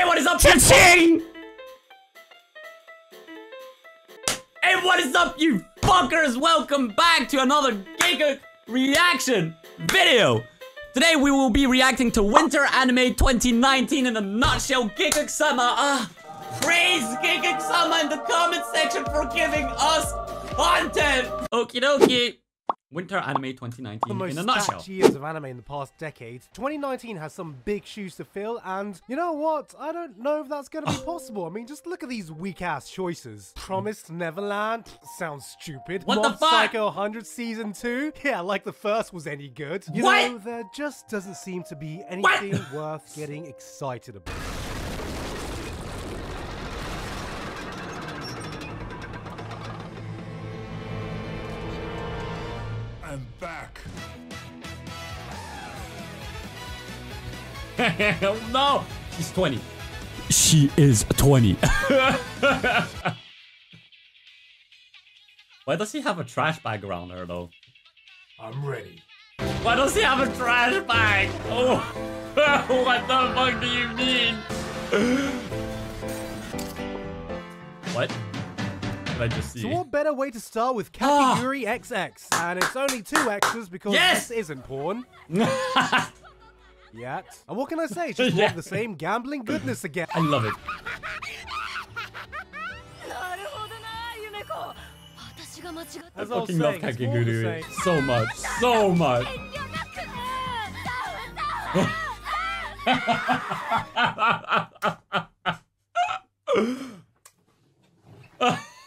Hey, what is up, Cha-ching! Hey, what is up, you fuckers? Welcome back to another Gigguk reaction video. Today we will be reacting to Winter Anime 2019 in a nutshell. Gigguk Sama, ah, praise Gigguk Sama in the comment section for giving us content. Okie dokie. Winter Anime 2019 the most in a nutshell. years of anime in the past decade, 2019 has some big shoes to fill, and you know what? I don't know if that's going to be possible. I mean, just look at these weak ass choices. Promised Neverland sounds stupid. What Mob the fuck? Psycho 100 season 2? Yeah, like the first was any good. You What? know, there just doesn't seem to be anything worth getting excited about. Back. Hell no! She's 20. She is 20. Why does he have a trash bag around her though? I'm ready. Why does he have a trash bag? Oh, what the fuck do you mean? what? I just see. So what better way to start with ah! Kakegurui oh. XX? And it's only two X's because yes! this isn't porn. Yet. And what can I say? It's just yeah. the same gambling goodness again. I love it. I fucking love Kakegurui so much, so much.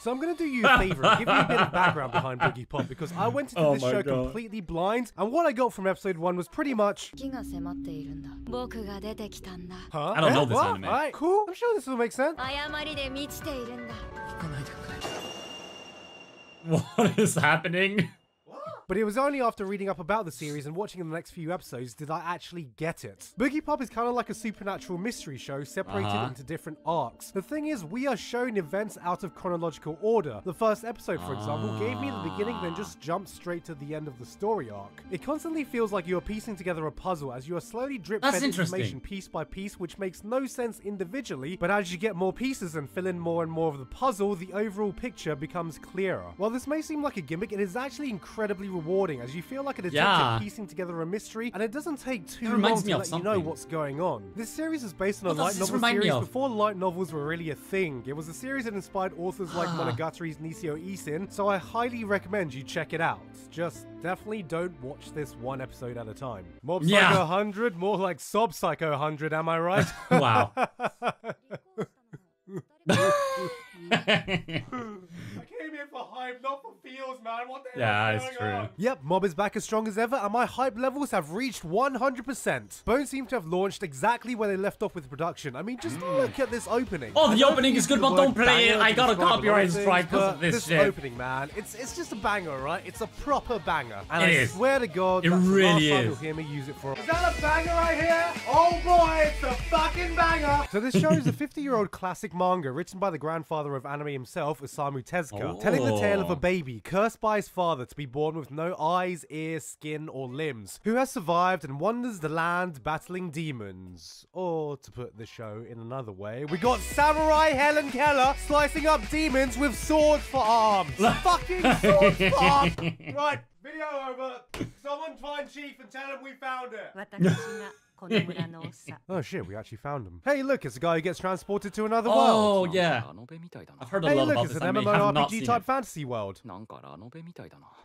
So I'm going to do you a favor and give you a bit of background behind Boogiepop because I went into oh this show God. completely blind, and what I got from episode one was pretty much. Huh? I don't know this what? anime. All right, cool. I'm sure this will make sense. What is happening? But it was only after reading up about the series and watching the next few episodes did I actually get it. Boogiepop is kind of like a supernatural mystery show separated Uh-huh. into different arcs. The thing is, we are shown events out of chronological order. The first episode, for example, gave me the beginning, then just jumped straight to the end of the story arc. It constantly feels like you are piecing together a puzzle as you are slowly drip That's fed information piece by piece, which makes no sense individually, but as you get more pieces and fill in more and more of the puzzle, the overall picture becomes clearer. While this may seem like a gimmick, it is actually incredibly rewarding as you feel like a detective Yeah. piecing together a mystery, and it doesn't take too long to me of let you know what's going on. This series is based on What a light novel series before light novels were really a thing. It was a series that inspired authors like Ah. Monogatari's Nisio Isin, so I highly recommend you check it out. Just definitely don't watch this one episode at a time. Mob Psycho Yeah. 100, more like Sob Psycho 100, am I right? Wow. I for hype, not for feels, man. What the Yeah, hell is it's going true. on? Yep, Mob is back as strong as ever, and my hype levels have reached 100%. Bones seem to have launched exactly where they left off with production. I mean, just look at this opening. Mm. Oh, the I opening is good, but don't play it. I got a copyright strike things, strike 'cause but of this this shit. opening, man, it's it's just a banger, right? It's a proper banger, and It I is. swear to God, It that's the really last time is. you'll hear me use it for. Is that a banger right here? Oh boy, it's a fucking banger! So this show is a 50-year-old classic manga written by the grandfather of anime himself, Osamu Tezuka, telling the tale of a baby cursed by his father to be born with no eyes, ears, skin, or limbs, who has survived and wanders the land battling demons. Or to put the show in another way, we got Samurai Helen Keller slicing up demons with swords for arms. Fucking swords for arms. Right, video over. Someone find Chief and tell him we found it. oh shit, we actually found him. Hey, look, it's a guy who gets transported to another oh, world. Oh yeah. I've heard a hey, look, it's an an MMORPG type fantasy world.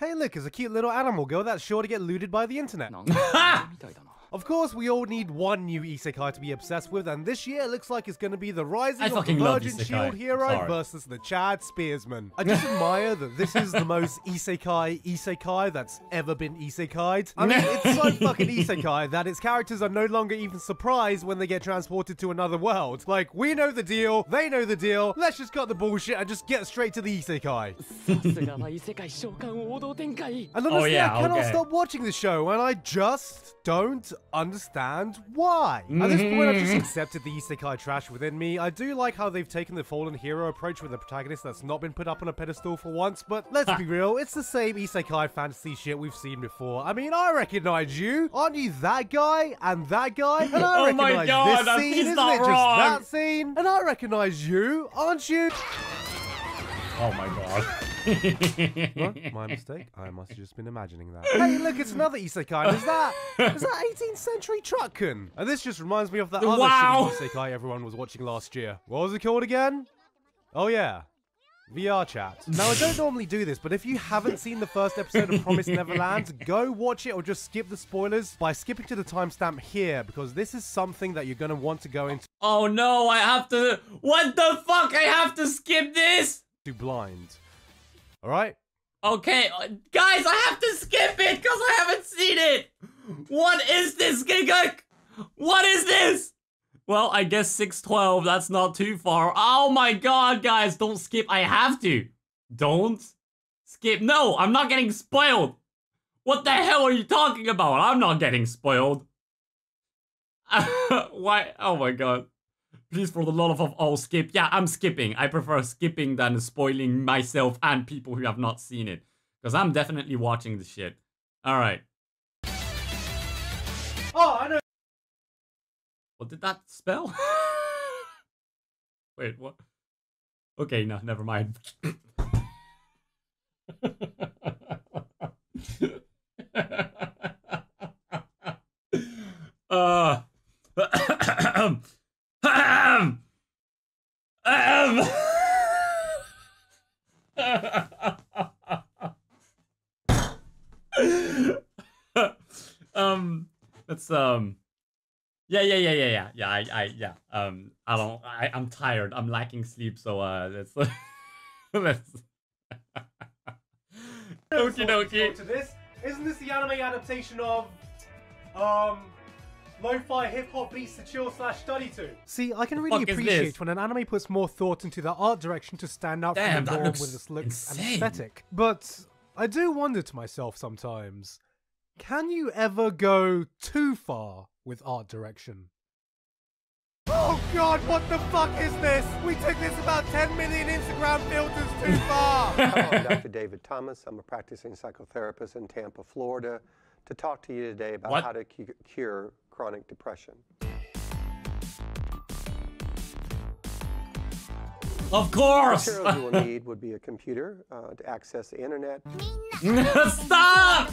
hey, look, it's a cute little animal girl that's sure to get looted by the internet. Of course, we all need one new isekai to be obsessed with, and this year looks like it's going to be the Rising I of the Virgin Shield Hero versus the Chad Spearsman. I just admire that this is the most isekai isekai that's ever been isekai'd. I mean, it's so fucking isekai that its characters are no longer even surprised when they get transported to another world. Like, we know the deal, they know the deal, let's just cut the bullshit and just get straight to the isekai. and honestly, oh, yeah, I cannot okay. stop watching the show, and I just don't understand why. At this point, I've just Mhm. accepted the isekai trash within me. I do like how they've taken the fallen hero approach with a protagonist that's not been put up on a pedestal for once, but let's be real, it's the same isekai fantasy shit we've seen before. I mean, I recognize you. Aren't you that guy and that guy? And I Oh my recognize God, this scene. Isn't it just that scene? And I recognize you, aren't you? Oh my god. My mistake. I must have just been imagining that. Hey, look, it's another isekai. Is that is that 18th century truckin? And this just reminds me of that other Wow. shitty isekai everyone was watching last year. What was it called again? Oh yeah. VR chat. Now I don't normally do this, but if you haven't seen the first episode of Promised Neverland, go watch it or just skip the spoilers by skipping to the timestamp here because this is something that you're gonna want to go into oh no, I have to. What the fuck? I have to skip this? Too blind. Alright? Okay, uh, guys, I have to skip it because I haven't seen it. What is this, Gigguk? What is this? Well, I guess 612, that's not too far. Oh my god, guys, don't skip. I have to. Don't skip. No, I'm not getting spoiled. What the hell are you talking about? I'm not getting spoiled. Why? Oh my god. Please, for the love of all, skip. Yeah, I'm skipping. I prefer skipping than spoiling myself and people who have not seen it. Because I'm definitely watching the shit. Alright. Oh, I know What did that spell? Wait, what? Okay, no, never mind. uh. Ahem. Ahem. um, let's um. Yeah, yeah, yeah, yeah, yeah, yeah. I, I, yeah. Um, I don't. I, I'm tired. I'm lacking sleep. So, uh, let's. let's. Okie dokie. to this. Isn't this the anime adaptation of um lo-fi hip hop beats to chill slash study to? See, I can really appreciate when an anime puts more thought into the art direction to stand out Damn, from the norm looks with its looks and aesthetic. But I do wonder to myself sometimes, can you ever go too far with art direction? Oh god, what the fuck is this? We took this about 10 million Instagram filters too far! Hello, I'm Dr. David Thomas. I'm a practicing psychotherapist in Tampa, Florida, to talk to you today about What? how to cu- cure chronic depression. Of course. Materials you will need would be a computer uh, to access the internet, Stop!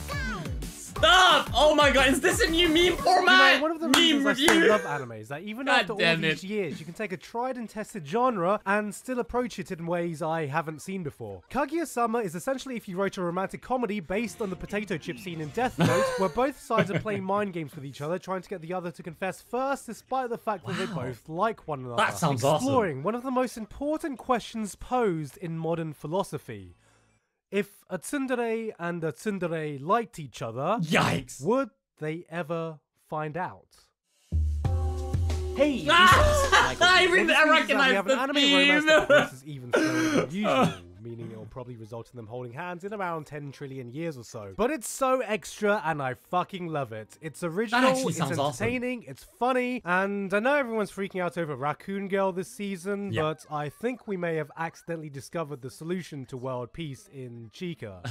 Stop! Oh my god, is this a new meme You format? know, one of the meme reasons I still love anime is that even God after all damn these years, you can take a tried and tested genre and still approach it in ways I haven't seen before. Kaguya-sama is essentially if you wrote a romantic comedy based on the potato chip scene in Death Note, where both sides are playing mind games with each other, trying to get the other to confess first, despite the fact that they both like one another. That sounds awesome. Exploring one of the most important questions posed in modern philosophy. If a tsundere and a tsundere liked each other, Yikes. would they ever find out? Hey, Ah, I, re- I means that we recognize have an the anime theme. romance that even slower than usual, meaning it will probably result in them holding hands in around 10 trillion years or so. But it's so extra and I fucking love it. It's original, it's sounds awesome. entertaining, it's funny, and I know everyone's freaking out over Raccoon Girl this season, Yeah. but I think we may have accidentally discovered the solution to world peace in Chika.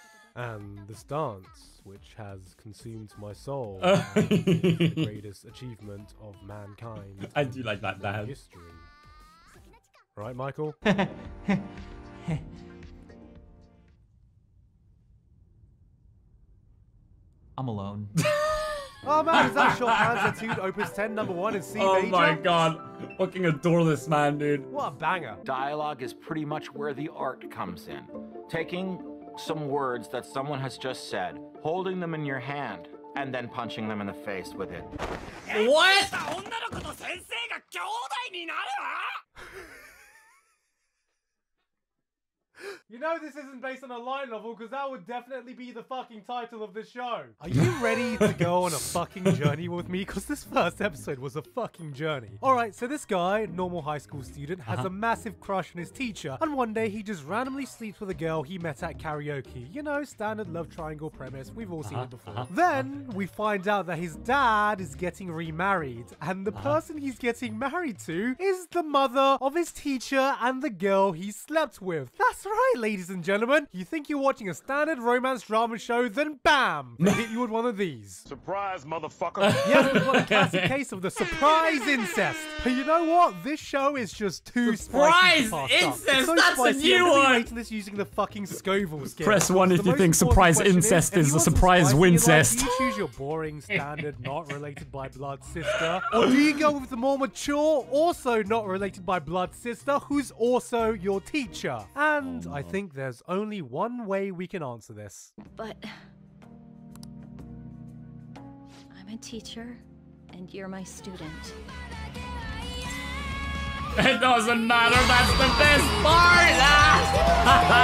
and this dance, which has consumed my soul, and the greatest achievement of mankind I do like that in dance. history. Right, Michael? I'm alone. Oh man, is that Chopin's Etude Opus 10 number 1 in C Oh major? my god. Fucking adore this man, dude. What a banger. Dialogue is pretty much where the art comes in. Taking some words that someone has just said, holding them in your hand, and then punching them in the face with it. What? You know this isn't based on a light novel because that would definitely be the fucking title of the show. Are you ready to go on a fucking journey with me? Because this first episode was a fucking journey. Alright, so this guy, normal high school student, has a uh-huh. massive crush on his teacher, and one day he just randomly sleeps with a girl he met at karaoke. You know, standard love triangle premise. We've all seen uh-huh, it before. Uh-huh, then we find out that his dad is getting remarried, and the person he's getting married to is the mother of his teacher and the girl he slept with. That's right, ladies and gentlemen. You think you're watching a standard romance drama show, then bam, they hit you with one of these. Surprise, motherfucker. Yes, we've got a classic case of the surprise incest. But you know what? This show is just too spicy. Surprise incest? It's so That's a spicy, new I'm gonna one. this using the fucking Scoville scale. Press one if you think surprise incest if is you a surprise spicy in wincest. Do you choose your boring, standard, not related by blood sister? Or do you go with the more mature, also not related by blood sister, who's also your teacher? And I think there's only one way we can answer this. But I'm a teacher, and you're my student. It doesn't matter. That's the best part. Ah!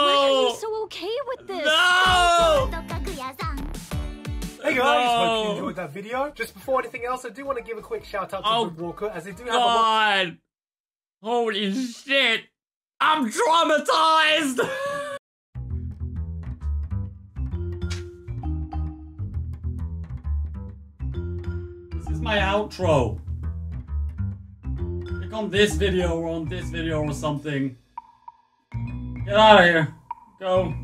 Why are oh you so okay with this? no! No! Hey guys, hope you enjoyed that video. Just before anything else, I do want to give a quick shout out to Oh, Walker as they do have a lot. Holy shit! I'm traumatized! this is my outro. Click on this video or on this video or something. Get out of here. Go.